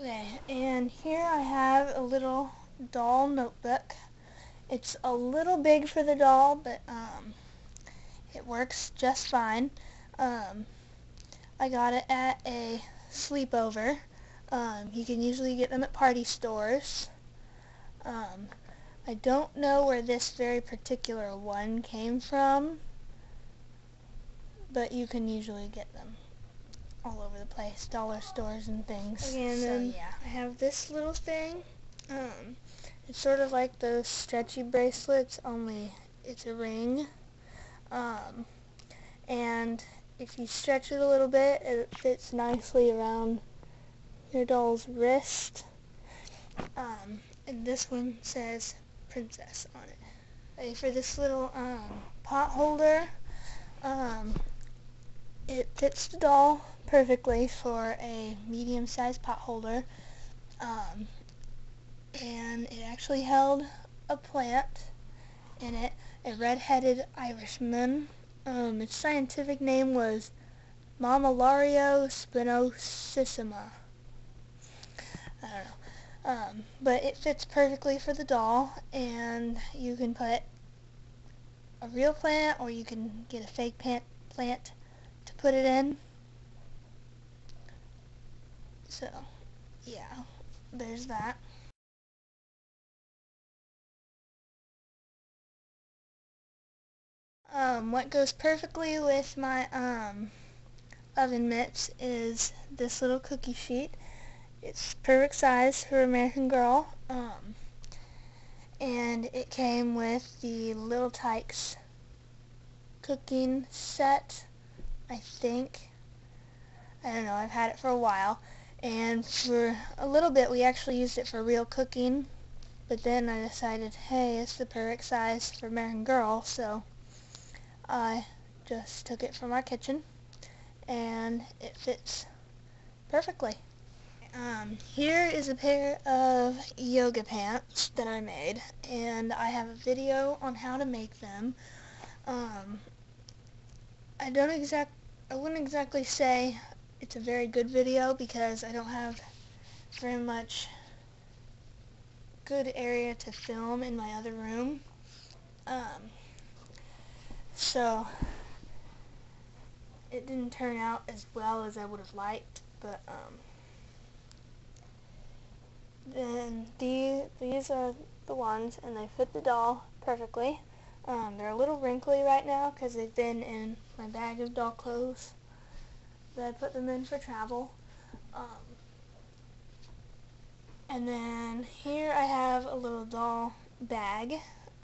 Okay, and here I have a little doll notebook. It's a little big for the doll, but um, it works just fine. Um, I got it at a sleepover. Um, you can usually get them at party stores. Um, I don't know where this very particular one came from, but you can usually get them all over the place, dollar stores and things. Okay, and so, then yeah. I have this little thing. Um, it's sort of like those stretchy bracelets, only it's a ring. Um, and if you stretch it a little bit, it fits nicely around your doll's wrist. Um, and this one says princess on it. For this little um, pot holder, um, it fits the doll perfectly for a medium-sized pot holder. Um, and it actually held a plant in it, a red-headed Irishman. Um, its scientific name was Mammillaria spinosissima. I don't know. Um, but it fits perfectly for the doll, and you can put a real plant, or you can get a fake plant to put it in. So, yeah, there's that. Um, what goes perfectly with my um, oven mitts is this little cookie sheet. It's perfect size for American Girl. Um, and it came with the Little Tikes cooking set, I think. I don't know, I've had it for a while and for a little bit we actually used it for real cooking but then I decided hey it's the perfect size for American Girl so I just took it from our kitchen and it fits perfectly. Um, here is a pair of yoga pants that I made and I have a video on how to make them. Um, I don't exact I wouldn't exactly say it's a very good video because I don't have very much good area to film in my other room. Um, so it didn't turn out as well as I would have liked, but um, then the, these are the ones and they fit the doll perfectly. Um, they're a little wrinkly right now because they've been in my bag of doll clothes that I put them in for travel. Um, and then here I have a little doll bag.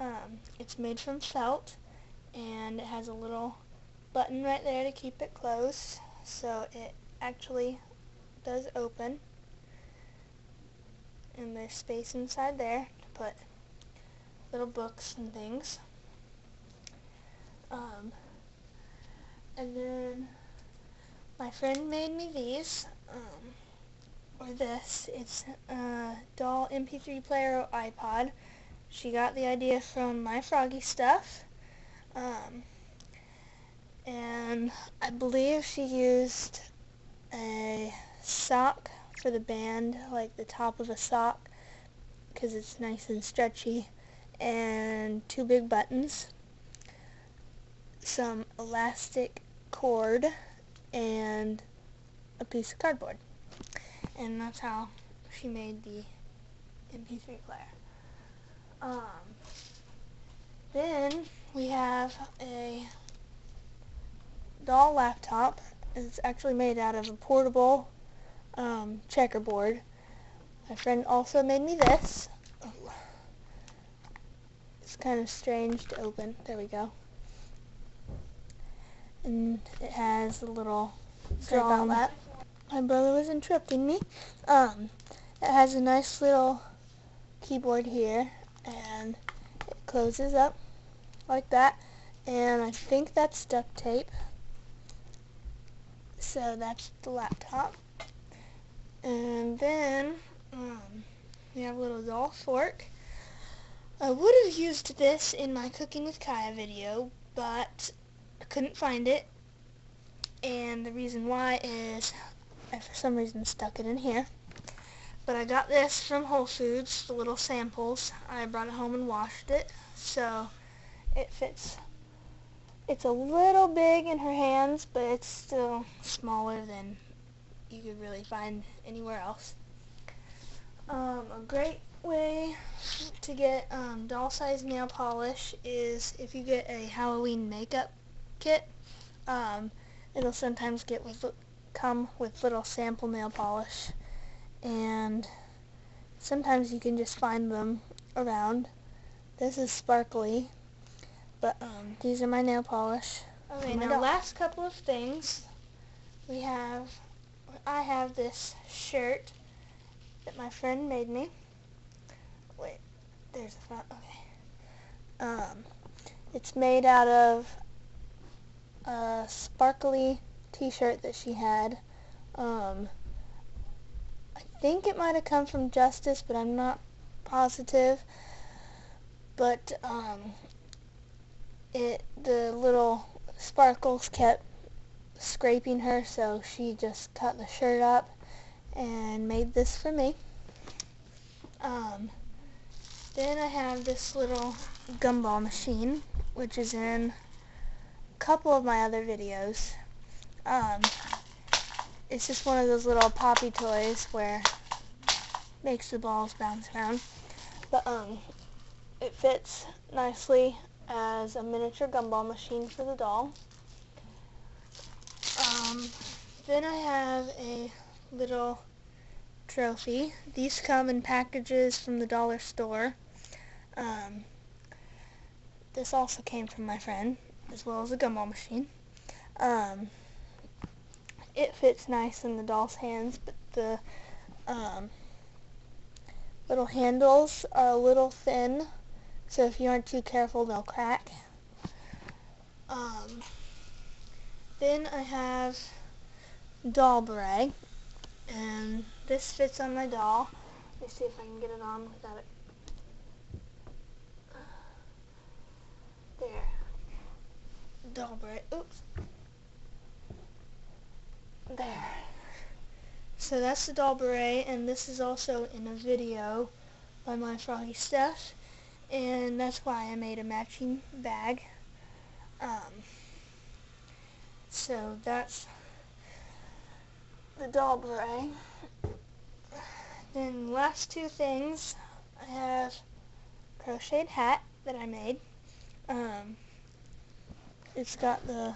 Um, it's made from felt and it has a little button right there to keep it closed so it actually does open and there's space inside there to put little books and things. Um, and then my friend made me these, um, or this. It's a doll MP3 player iPod. She got the idea from my Froggy stuff. Um, and I believe she used a sock for the band, like the top of a sock, because it's nice and stretchy, and two big buttons, some elastic cord, and a piece of cardboard. And that's how she made the MP3 player. Um, then we have a doll laptop. It's actually made out of a portable um, checkerboard. My friend also made me this. It's kind of strange to open. There we go and it has a little sorry about that. My brother was interrupting me. Um, it has a nice little keyboard here, and it closes up like that. And I think that's duct tape. So that's the laptop. And then um, we have a little doll fork. I would have used this in my Cooking with Kaya video, but couldn't find it and the reason why is I for some reason stuck it in here but I got this from Whole Foods, the little samples. I brought it home and washed it, so it fits. It's a little big in her hands, but it's still smaller than you could really find anywhere else. Um, a great way to get um, doll-sized nail polish is if you get a Halloween makeup kit. Um, it'll sometimes get with come with little sample nail polish and sometimes you can just find them around. This is sparkly, but um, these are my nail polish. Okay, now last couple of things. We have, I have this shirt that my friend made me. Wait, there's the front, okay. Um, it's made out of a sparkly t-shirt that she had. Um, I think it might have come from Justice, but I'm not positive. But um, it the little sparkles kept scraping her, so she just cut the shirt up and made this for me. Um, then I have this little gumball machine, which is in couple of my other videos. Um, it's just one of those little poppy toys where makes the balls bounce around. But um, it fits nicely as a miniature gumball machine for the doll. Um, then I have a little trophy. These come in packages from the dollar store. Um, this also came from my friend, as well as a gumball machine. Um, it fits nice in the doll's hands, but the um, little handles are a little thin, so if you aren't too careful, they'll crack. Um, then I have doll beret, and this fits on my doll. Let me see if I can get it on without it. There. Beret. Oops. There. So that's the doll beret, and this is also in a video by my Froggy Stuff, and that's why I made a matching bag. Um, so that's the doll beret. Then last two things, I have crocheted hat that I made. Um, it's got the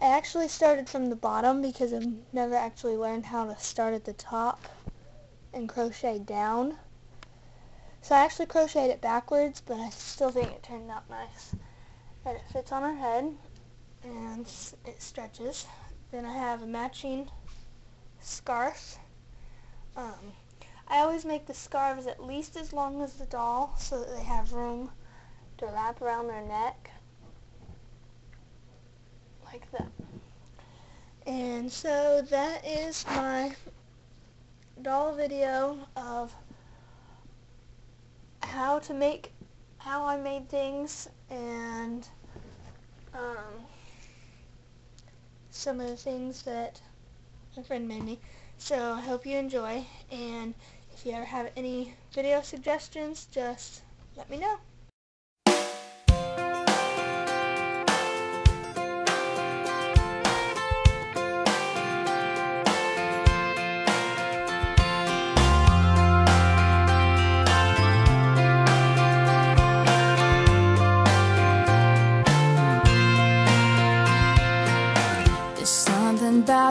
I actually started from the bottom because I've never actually learned how to start at the top and crochet down. So I actually crocheted it backwards, but I still think it turned out nice. And it fits on her head, and it stretches. Then I have a matching scarf. Um, I always make the scarves at least as long as the doll so that they have room to wrap around their neck like that. And so that is my doll video of how to make, how I made things and um, some of the things that my friend made me. So I hope you enjoy and if you ever have any video suggestions, just let me know.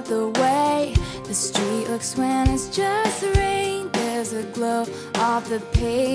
The way the street looks when it's just rain. There's a glow off the page.